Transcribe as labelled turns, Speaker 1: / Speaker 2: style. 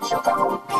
Speaker 1: 1週間。